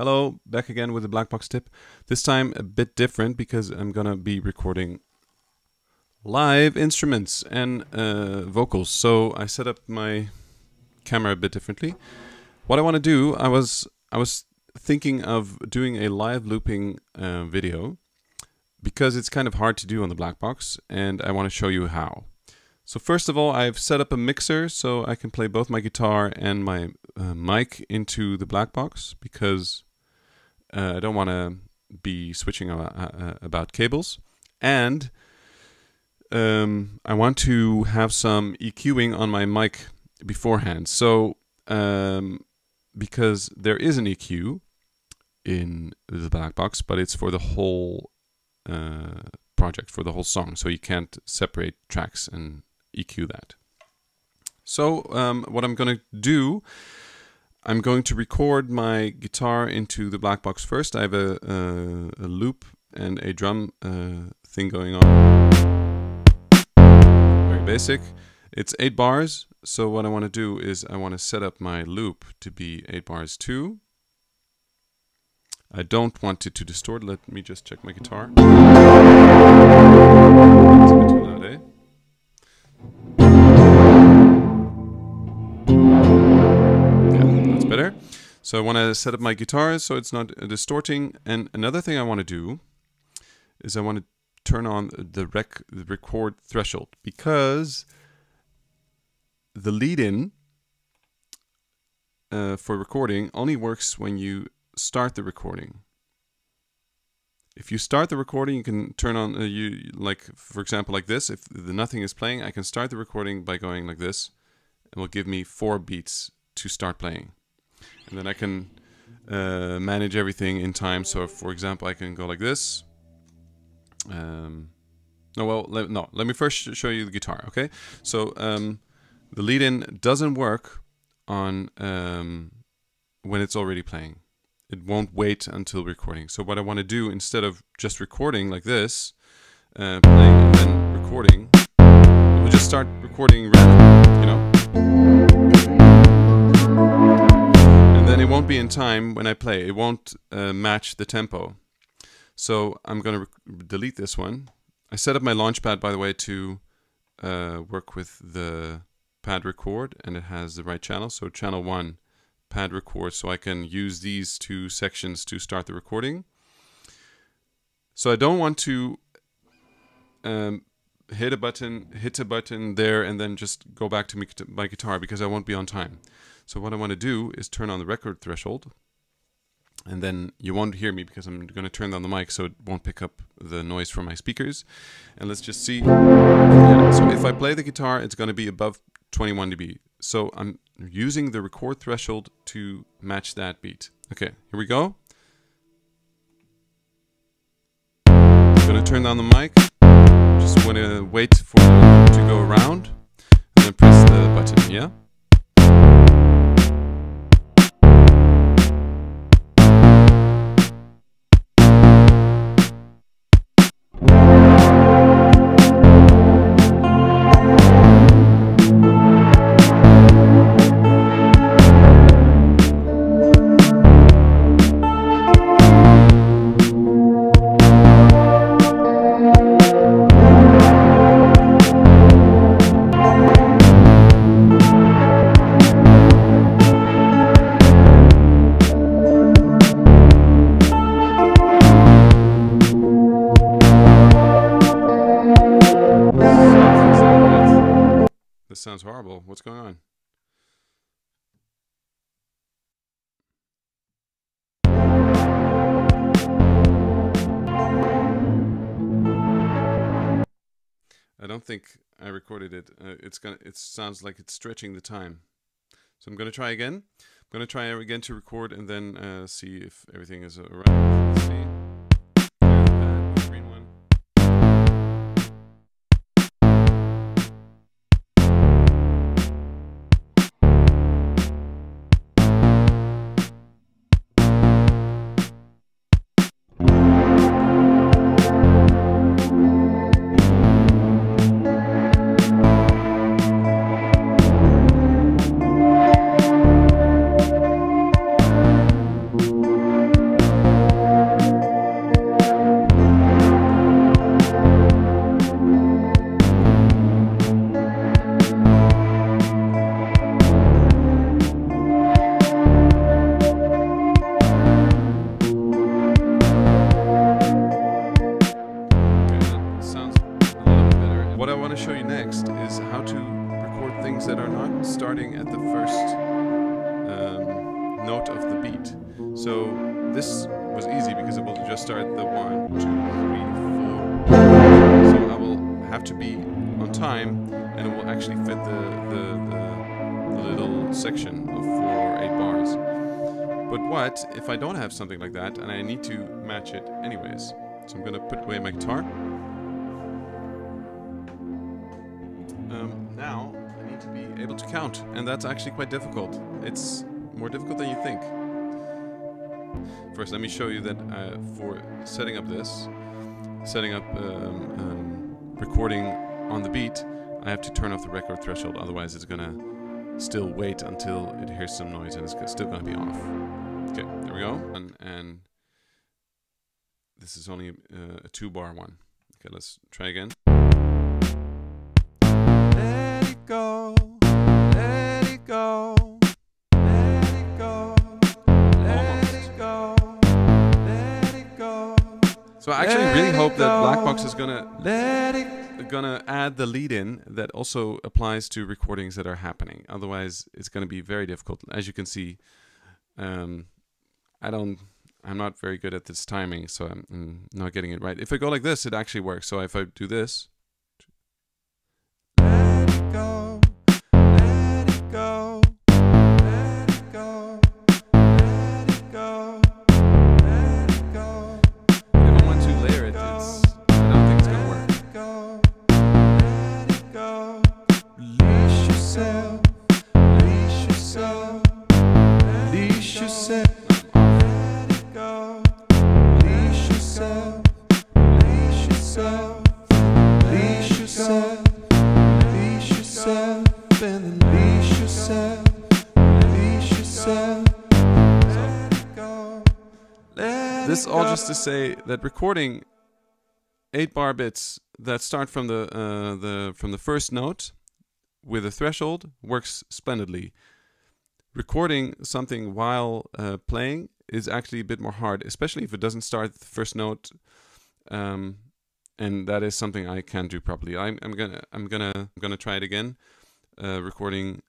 Hello, back again with a Blackbox tip. This time a bit different because I'm gonna be recording live instruments and uh, vocals. So I set up my camera a bit differently. What I want to do, I was I was thinking of doing a live looping uh, video because it's kind of hard to do on the Blackbox, and I want to show you how. So first of all, I've set up a mixer so I can play both my guitar and my uh, mic into the Blackbox because uh, I don't want to be switching about, cables. And um, I want to have some EQing on my mic beforehand. So um, because there is an EQ in the Blackbox, but it's for the whole uh, project, for the whole song. So you can't separate tracks and EQ that. So um, what I'm going to do, I'm going to record my guitar into the Blackbox first. I have a, a, a loop and a drum uh, thing going on. Very basic. It's 8 bars, so what I want to do is I want to set up my loop to be 8 bars too. I don't want it to distort. Let me just check my guitar. So I want to set up my guitar so it's not distorting. And another thing I want to do is I want to turn on the rec the record threshold because the lead-in uh, for recording only works when you start the recording. If you start the recording, you can turn on uh, you like for example like this. If the nothing is playing, I can start the recording by going like this. It will give me four beats to start playing, and then I can uh, manage everything in time. So, for example, I can go like this. Um, no, well, let, no. Let me first show you the guitar. Okay, so um, the lead-in doesn't work on um, when it's already playing. It won't wait until recording. So what I want to do instead of just recording like this, uh, playing and then recording, we'll just start recording random, you know. And it won't be in time when I play. It won't uh, match the tempo. So I'm going to delete this one. I set up my launchpad, by the way, to uh, work with the pad record and it has the right channel. So channel 1 pad record so I can use these two sections to start the recording. So I don't want to um, hit a button, hit a button there and then just go back to my guitar because I won't be on time. So what I want to do is turn on the record threshold and then you won't hear me because I'm going to turn down the mic so it won't pick up the noise from my speakers. And let's just see. Yeah, so if I play the guitar, it's going to be above 21 dB. So I'm using the record threshold to match that beat. Okay, here we go. I'm gonna turn down the mic. Just wanna wait for to go around and then press the button, yeah? This sounds horrible. What's going on? I don't think I recorded it. Uh, it's gonna. It sounds like it's stretching the time. So I'm gonna try again. I'm gonna try again to record and then uh, see if everything is alright. So this was easy because it will just start the one, two, three, four. So I will have to be on time, and it will actually fit the the, the, the little section of four or eight bars. But what if I don't have something like that and I need to match it anyways? So I'm gonna put away my guitar. Um, now I need to be able to count, and that's actually quite difficult. It's more difficult than you think. First, let me show you that uh, for setting up this, setting up um, um, recording on the beat, I have to turn off the record threshold, otherwise it's gonna still wait until it hears some noise and it's still gonna be off. Okay, there we go. And, and this is only uh, a two bar one. Okay, let's try again. So I actually really hope that Blackbox is gonna let it gonna add the lead in that also applies to recordings that are happening. Otherwise, it's gonna be very difficult. As you can see, um, I don't. I'm not very good at this timing, so I'm, I'm not getting it right. If I go like this, it actually works. So if I do this. Let it go, all just to say that recording eight bar bits that start from the uh, the from the first note with a threshold works splendidly. Recording something while uh, playing is actually a bit more hard, especially if it doesn't start the first note. Um, and that is something I can't do properly. I'm, I'm gonna I'm gonna I'm gonna try it again, uh, recording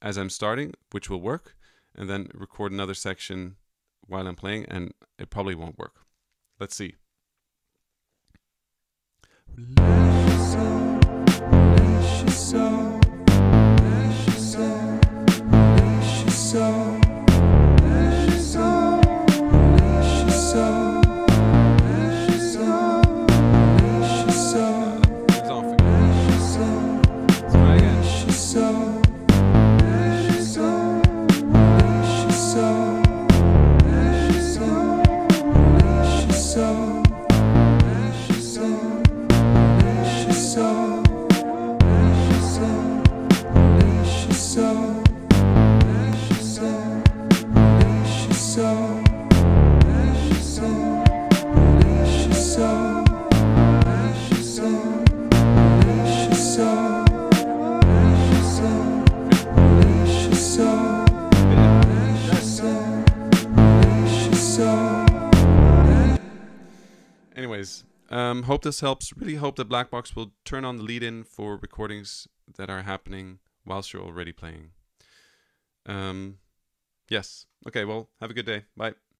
as I'm starting, which will work, and then record another section while I'm playing, and it probably won't work. Let's see. Anyways, um, hope this helps. Really hope that Blackbox will turn on the lead in for recordings that are happening whilst you're already playing. Um, yes. Okay, well, have a good day. Bye.